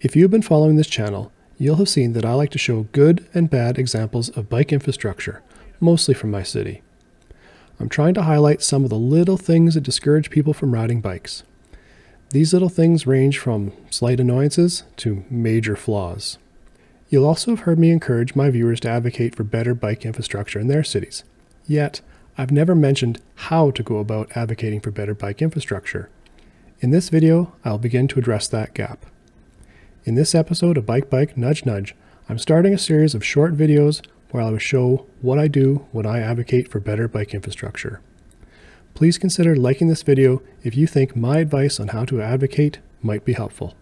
If you have been following this channel, you'll have seen that I like to show good and bad examples of bike infrastructure, mostly from my city. I'm trying to highlight some of the little things that discourage people from riding bikes. These little things range from slight annoyances to major flaws. You'll also have heard me encourage my viewers to advocate for better bike infrastructure in their cities. Yet, I've never mentioned how to go about advocating for better bike infrastructure. In this video, I'll begin to address that gap. In this episode of Bike Bike Nudge Nudge, I'm starting a series of short videos where I will show what I do when I advocate for better bike infrastructure. Please consider liking this video if you think my advice on how to advocate might be helpful.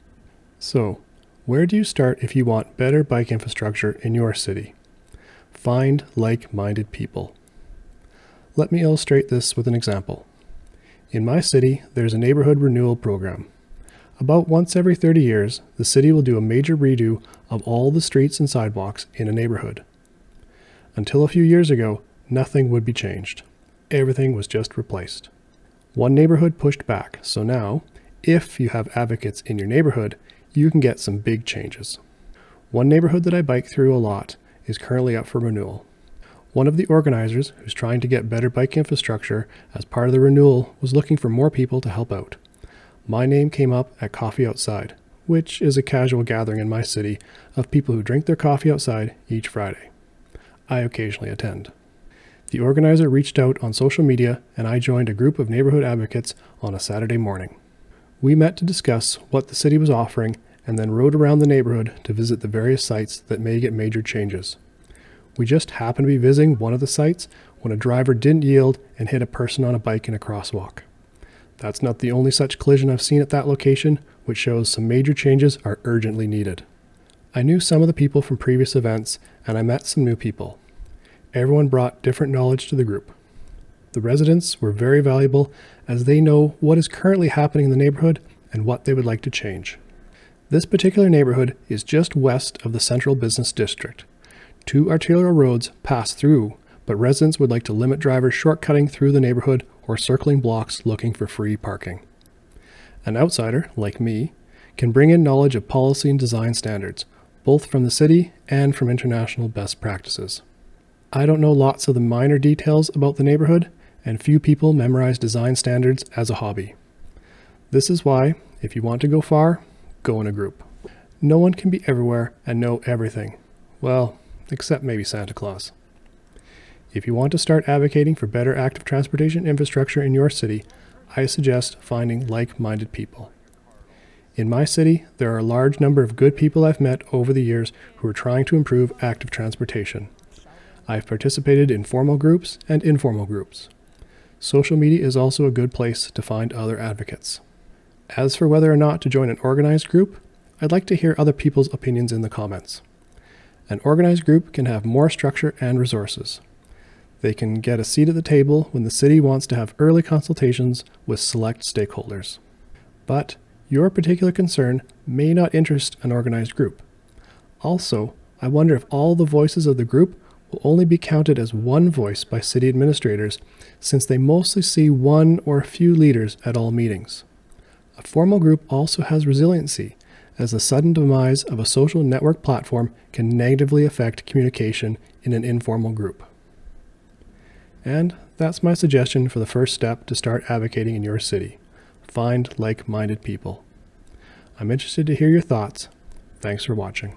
So, where do you start if you want better bike infrastructure in your city? Find like-minded people. Let me illustrate this with an example. In my city, there's a neighborhood renewal program. About once every 30 years, the city will do a major redo of all the streets and sidewalks in a neighborhood. Until a few years ago, nothing would be changed. Everything was just replaced. One neighborhood pushed back, so now, if you have advocates in your neighborhood, you can get some big changes. One neighborhood that I bike through a lot is currently up for renewal. One of the organizers, who's trying to get better bike infrastructure as part of the renewal, was looking for more people to help out my name came up at Coffee Outside, which is a casual gathering in my city of people who drink their coffee outside each Friday. I occasionally attend. The organizer reached out on social media and I joined a group of neighborhood advocates on a Saturday morning. We met to discuss what the city was offering and then rode around the neighborhood to visit the various sites that may get major changes. We just happened to be visiting one of the sites when a driver didn't yield and hit a person on a bike in a crosswalk. That's not the only such collision I've seen at that location, which shows some major changes are urgently needed. I knew some of the people from previous events, and I met some new people. Everyone brought different knowledge to the group. The residents were very valuable as they know what is currently happening in the neighborhood and what they would like to change. This particular neighborhood is just west of the central business district. Two arterial roads pass through, but residents would like to limit drivers shortcutting through the neighborhood or circling blocks looking for free parking. An outsider, like me, can bring in knowledge of policy and design standards, both from the city and from international best practices. I don't know lots of the minor details about the neighborhood, and few people memorize design standards as a hobby. This is why, if you want to go far, go in a group. No one can be everywhere and know everything. Well, except maybe Santa Claus. If you want to start advocating for better active transportation infrastructure in your city, I suggest finding like-minded people. In my city, there are a large number of good people I've met over the years who are trying to improve active transportation. I've participated in formal groups and informal groups. Social media is also a good place to find other advocates. As for whether or not to join an organized group, I'd like to hear other people's opinions in the comments. An organized group can have more structure and resources. They can get a seat at the table when the city wants to have early consultations with select stakeholders. But your particular concern may not interest an organized group. Also, I wonder if all the voices of the group will only be counted as one voice by city administrators, since they mostly see one or a few leaders at all meetings. A formal group also has resiliency, as the sudden demise of a social network platform can negatively affect communication in an informal group. And that's my suggestion for the first step to start advocating in your city. Find like-minded people. I'm interested to hear your thoughts. Thanks for watching.